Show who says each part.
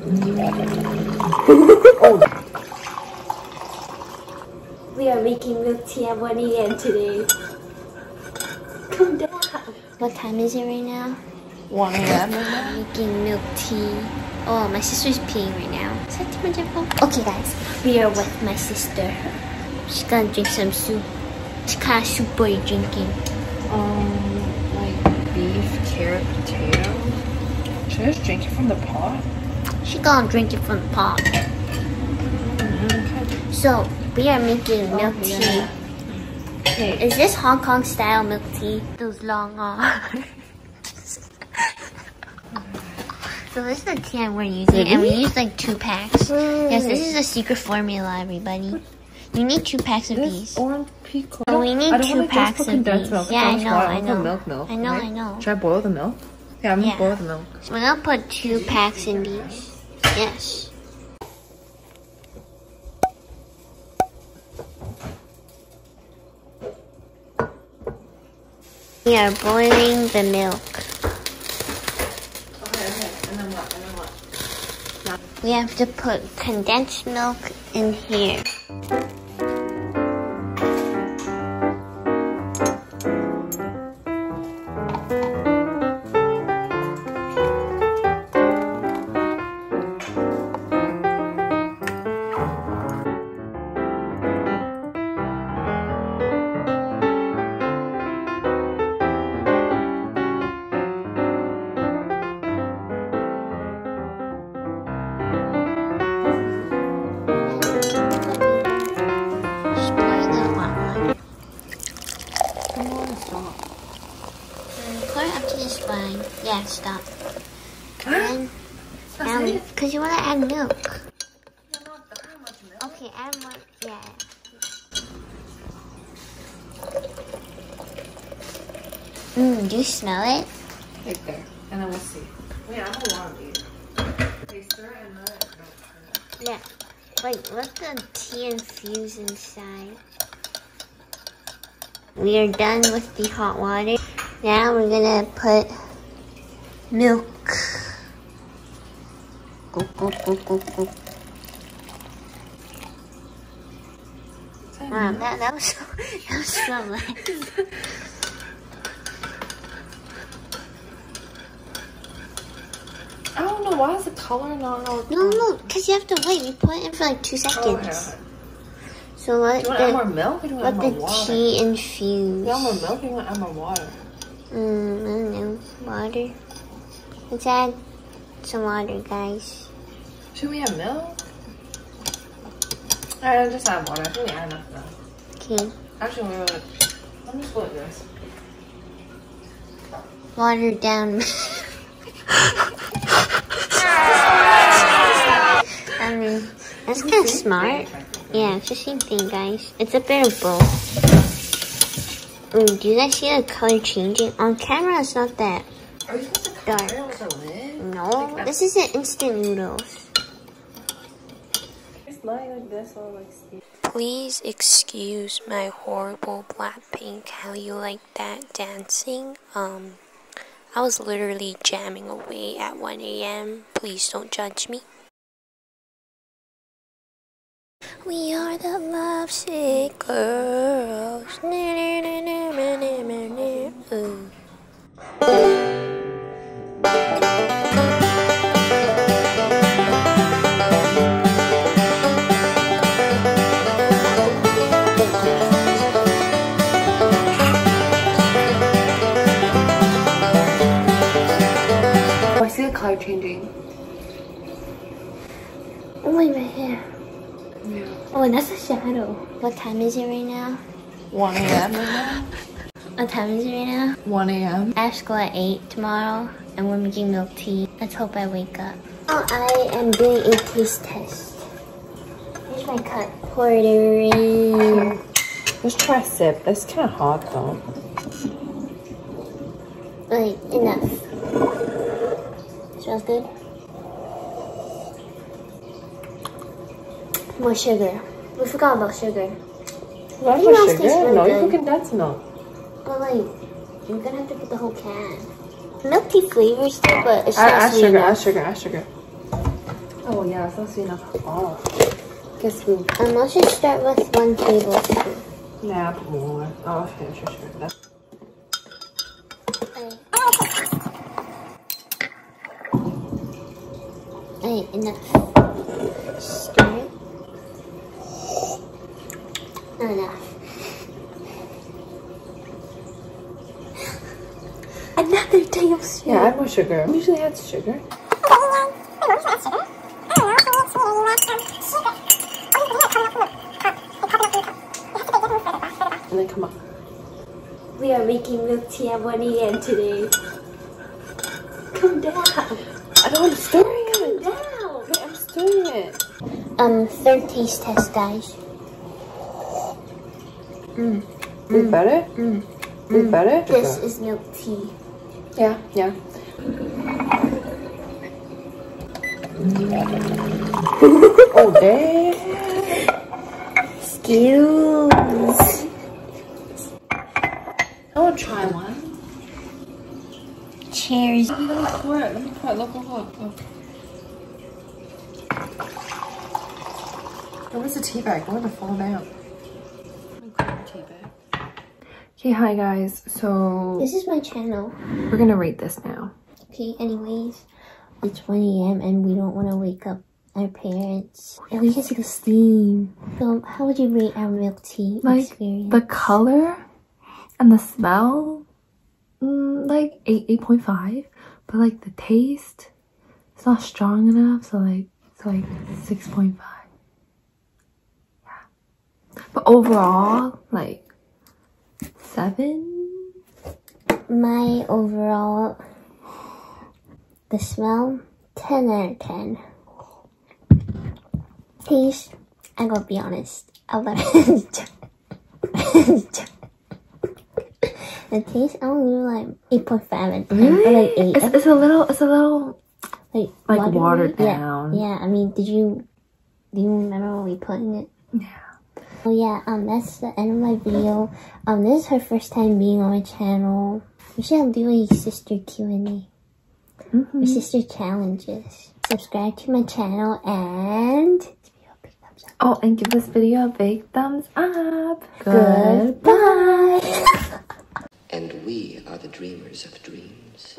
Speaker 1: We are making milk tea at 1 a.m. today. Come down. What time is it right now?
Speaker 2: 1 a.m.
Speaker 1: Making milk tea. Oh, my sister's peeing right now. Is that too much info? Okay, guys. We are with my sister. She's gonna drink some soup. What kind of soup are you drinking?
Speaker 2: Um, like beef, carrot, potato. Should I just drink it from the pot?
Speaker 1: She gonna drink it from the pot. Mm-hmm. So, we are making milk tea. Is this Hong Kong style milk tea? Those long arms. so this is the tea we're using, and we mm-hmm. use like two packs. Yes, this is a secret formula, everybody. You need two packs of these.
Speaker 2: orange.
Speaker 1: Oh, we need two packs of these. Yeah, I know, I know.
Speaker 2: milk, milk.
Speaker 1: I know,
Speaker 2: right?
Speaker 1: I know.
Speaker 2: Should I boil the milk? Yeah, I'm
Speaker 1: Yeah.
Speaker 2: boil the milk.
Speaker 1: We're gonna put two packs in these. Yes. We are boiling the milk.
Speaker 2: Okay, okay. And then what? And then what?
Speaker 1: We have to put condensed milk in here. Up to this line. Yeah, stop. And now, because you want to add milk. Okay, add more. Yeah. Mmm, do you smell it?
Speaker 2: Right there. And then we'll see. Wait, I don't want these. Okay, stir and let it go.
Speaker 1: Yeah. Like, let the tea infuse inside. We are done with the hot water. Now we're gonna put milk. Go, go, go, go, go. Wow, that, that was so, that was so light.
Speaker 2: I don't know why is the color not all.
Speaker 1: No, no, because you have to wait. You put it in for like two
Speaker 2: oh, okay,
Speaker 1: seconds.
Speaker 2: okay.
Speaker 1: So let
Speaker 2: Do you want add more
Speaker 1: the,
Speaker 2: milk or do you want
Speaker 1: let the
Speaker 2: water?
Speaker 1: tea infuse.
Speaker 2: you want more milk or you want more water?
Speaker 1: Mm, I don't know. Water. Let's add some water, guys.
Speaker 2: Should we have milk? Alright, I'll just add water. I think we add enough now.
Speaker 1: Okay.
Speaker 2: Actually, wait, wait. Let me split this.
Speaker 1: Water down. I mean, that's kind of smart. Yeah, it's the same thing, guys. It's a bit of both. Ooh, do you guys see the color changing? On camera, it's not that. Dark. No, this is an instant noodles.
Speaker 3: Please excuse my horrible black Blackpink. How you like that dancing? Um, I was literally jamming away at 1 a.m. Please don't judge me. We are the lovesick girls.
Speaker 2: Changing.
Speaker 1: Oh my, hair.
Speaker 2: Yeah.
Speaker 1: Oh, and that's a shadow. What time is it right now?
Speaker 2: 1 a.m.
Speaker 1: What time is it right now?
Speaker 2: 1 a.m.
Speaker 1: I have school at 8 tomorrow, and we're making milk tea. Let's hope I wake up. Oh, I am doing a taste test. Here's my cup. Pour it in.
Speaker 2: Let's try a sip. That's kind of hot though.
Speaker 1: Like, enough. Smells good? More sugar. We forgot about sugar.
Speaker 2: That's
Speaker 1: Everything
Speaker 2: for
Speaker 1: else
Speaker 2: sugar?
Speaker 1: tastes really
Speaker 2: No, you
Speaker 1: good.
Speaker 2: put condensed milk.
Speaker 1: But like, you're gonna have to put the whole can. Milk tea flavors too, but it's
Speaker 2: Add,
Speaker 1: not
Speaker 2: add
Speaker 1: sweet
Speaker 2: sugar,
Speaker 1: enough.
Speaker 2: add sugar, add sugar. Oh yeah, so see enough. Oh, guess we.
Speaker 1: Um, let's just start with one tablespoon.
Speaker 2: Nah, put more. Oh, sure, sure, sure. That's
Speaker 1: Alright, enough. Stir. Not enough. Another tablespoon.
Speaker 2: yeah. Add more sugar. I Usually adds sugar. And then come up.
Speaker 1: We are making milk tea at 1 a.m. today. Come down.
Speaker 2: I don't want to stir it.
Speaker 1: Down.
Speaker 2: Wait, I'm stirring it.
Speaker 1: Um, third taste test, guys.
Speaker 2: Is it better?
Speaker 1: Mm.
Speaker 2: Is it better?
Speaker 1: This is milk tea.
Speaker 2: Yeah, yeah. oh, damn.
Speaker 1: Excuse.
Speaker 2: I want to try one.
Speaker 1: Cheers.
Speaker 2: Let me pour it. Let me pour it. Look, look, look. Look. Where's the tea bag? I want to fall down. Okay, hi guys. So
Speaker 1: This is my channel.
Speaker 2: we're gonna rate this now.
Speaker 1: Okay, anyways, it's 1 a.m. and we don't want to wake up our parents. And we just go steam. So, how would you rate our milk tea
Speaker 4: Like,
Speaker 1: experience?
Speaker 4: the color and the smell mm, like 8 8.5 but like the taste it's not strong enough so like it's like 6.5 yeah but overall like 7
Speaker 1: my overall, the smell, 10 out of 10. Taste, I gotta be honest, 11. the taste, I don't know, like 8.5 out of 10, or like 8.
Speaker 4: it's, it's a little it's a little
Speaker 1: like,
Speaker 4: like
Speaker 1: watery?
Speaker 4: watered
Speaker 1: Yeah,
Speaker 4: down.
Speaker 1: Yeah, I mean, did you, do you remember when we put in it?
Speaker 4: yeah
Speaker 1: Oh yeah, um, that's the end of my video. Um, this is her first time being on my channel. We should do a sister Q&A. Or sister challenges. Subscribe to my channel and...
Speaker 4: oh and give this video a big thumbs up
Speaker 1: Goodbye!
Speaker 5: And we are the dreamers of dreams.